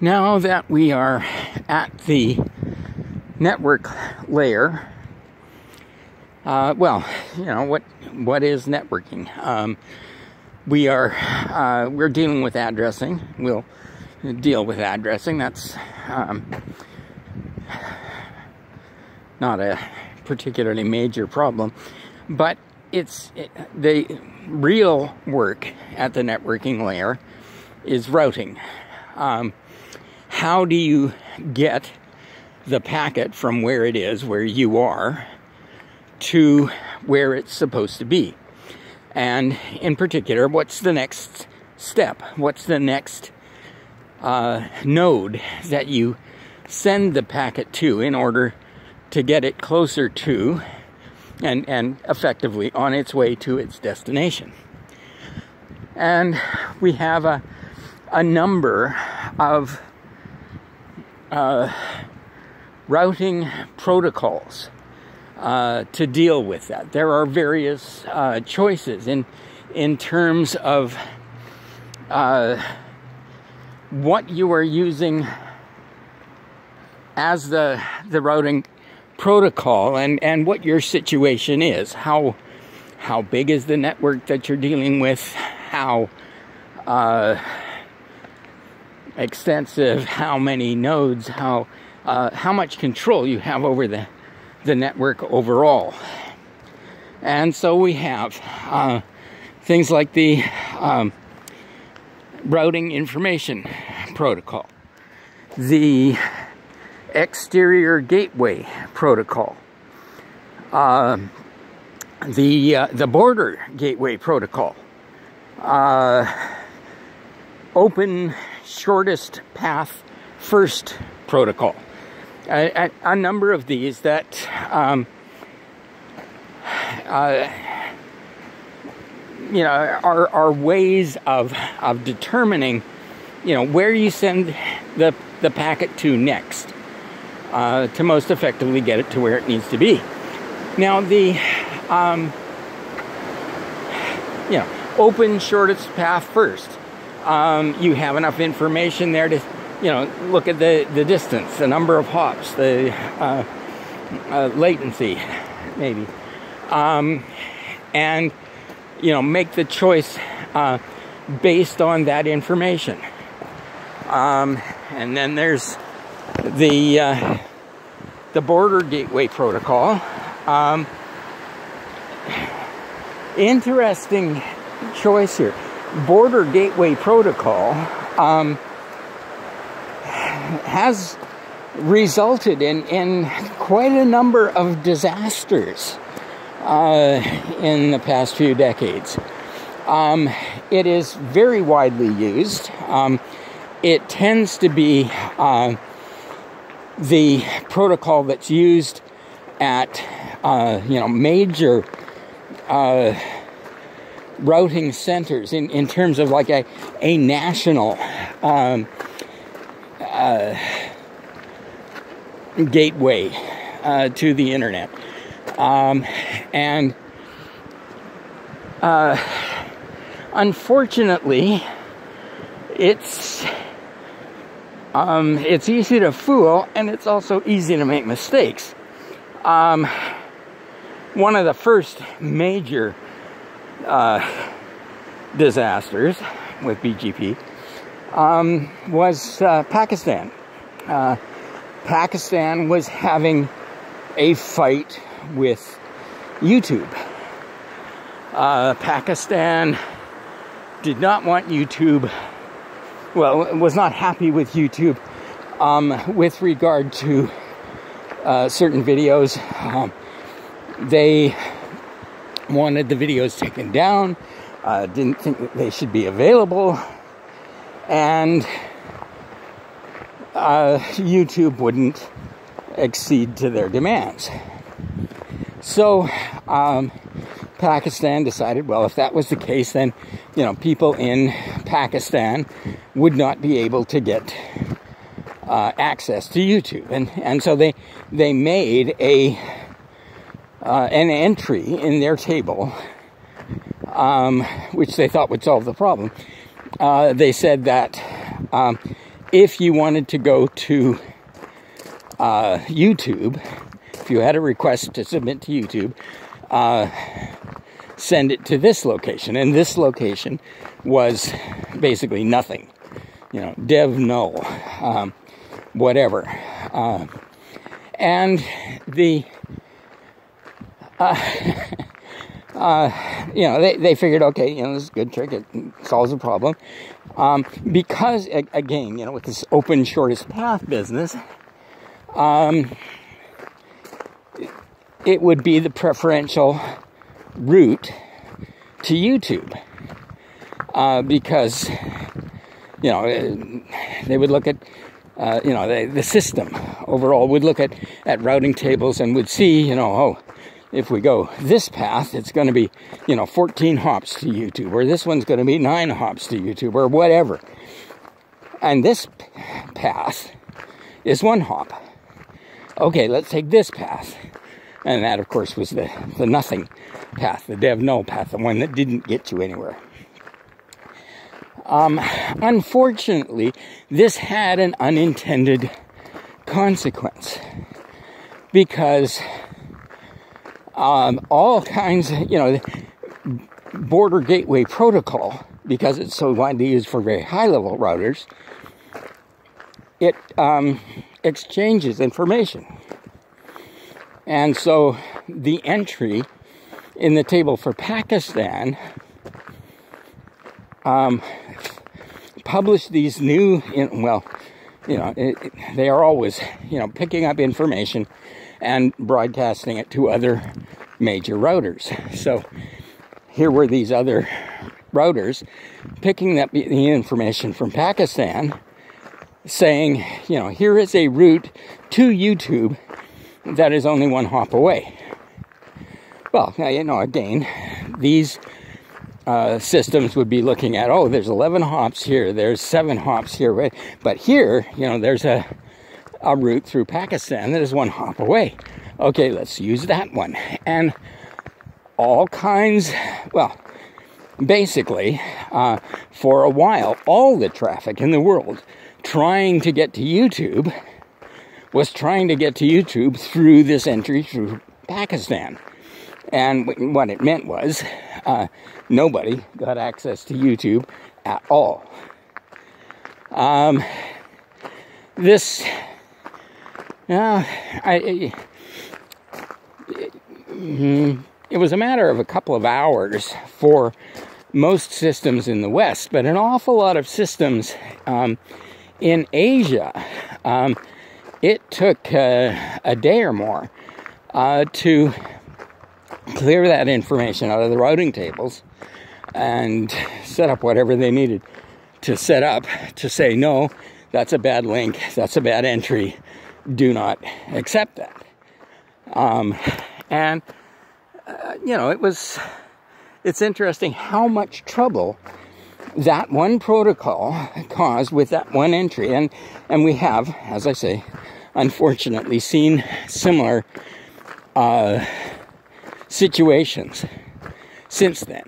Now that we are at the network layer, uh, well, you know what what is networking? Um, we are uh, we're dealing with addressing. We'll deal with addressing. That's um, not a particularly major problem, but it's it, the real work at the networking layer is routing. Um, how do you get the packet from where it is, where you are, to where it's supposed to be? And in particular, what's the next step? What's the next uh, node that you send the packet to in order to get it closer to and, and effectively on its way to its destination? And we have a, a number of uh, routing protocols uh, to deal with that. There are various uh, choices in in terms of uh, what you are using as the the routing protocol and and what your situation is. How how big is the network that you're dealing with? How uh, extensive, how many nodes, how uh, how much control you have over the the network overall. And so we have uh, things like the um, routing information protocol, the exterior gateway protocol, uh, the uh, the border gateway protocol, uh, open shortest path first protocol. A, a, a number of these that um, uh, you know are, are ways of of determining you know where you send the the packet to next uh, to most effectively get it to where it needs to be. Now the um, you know open shortest path first um, you have enough information there to, you know, look at the, the distance, the number of hops, the uh, uh, latency, maybe, um, and you know, make the choice uh, based on that information. Um, and then there's the uh, the border gateway protocol. Um, interesting choice here border gateway protocol um, has resulted in, in quite a number of disasters uh, in the past few decades. Um, it is very widely used. Um, it tends to be uh, the protocol that's used at uh, you know major uh, routing centers in, in terms of like a, a national um, uh, gateway uh, to the internet. Um, and uh, unfortunately, it's um, it's easy to fool, and it's also easy to make mistakes. Um, one of the first major uh, disasters with BGP um, was uh, Pakistan. Uh, Pakistan was having a fight with YouTube. Uh, Pakistan did not want YouTube, well, was not happy with YouTube um, with regard to uh, certain videos. Um, they wanted the videos taken down, uh, didn't think that they should be available, and uh, YouTube wouldn't accede to their demands. So, um, Pakistan decided, well, if that was the case, then, you know, people in Pakistan would not be able to get uh, access to YouTube. And, and so they, they made a uh, an entry in their table, um, which they thought would solve the problem. Uh, they said that um, if you wanted to go to uh, YouTube, if you had a request to submit to YouTube, uh, send it to this location. And this location was basically nothing. You know, dev null, um, whatever. Uh, and the, uh, uh, you know, they, they figured, okay, you know, this is a good trick. It solves a problem. Um, because, again, you know, with this open shortest path business, um, it would be the preferential route to YouTube. Uh, because, you know, they would look at, uh, you know, the, the system overall would look at, at routing tables and would see, you know, oh, if we go this path, it's going to be, you know, 14 hops to YouTube, or this one's going to be nine hops to YouTube, or whatever. And this path is one hop. Okay, let's take this path. And that, of course, was the, the nothing path, the dev null path, the one that didn't get you anywhere. Um, unfortunately, this had an unintended consequence because um, all kinds you know, border gateway protocol, because it's so widely used for very high level routers, it um, exchanges information. And so the entry in the table for Pakistan um, published these new, well, you know, it, they are always, you know, picking up information and broadcasting it to other major routers. So here were these other routers picking up the information from Pakistan saying, you know, here is a route to YouTube that is only one hop away. Well, now, you know, again, these uh, systems would be looking at, oh, there's 11 hops here, there's seven hops here, right? But here, you know, there's a, a route through Pakistan that is one hop away. Okay, let's use that one. And all kinds, well, basically, uh, for a while, all the traffic in the world trying to get to YouTube was trying to get to YouTube through this entry through Pakistan. And what it meant was uh, nobody got access to YouTube at all. Um, this, uh, I, it, it was a matter of a couple of hours for most systems in the West, but an awful lot of systems um, in Asia. Um, it took uh, a day or more uh, to clear that information out of the routing tables and set up whatever they needed to set up to say, no, that's a bad link, that's a bad entry, do not accept that. Um, and, uh, you know, it was, it's interesting how much trouble that one protocol caused with that one entry. And, and we have, as I say, unfortunately seen similar uh, situations since then.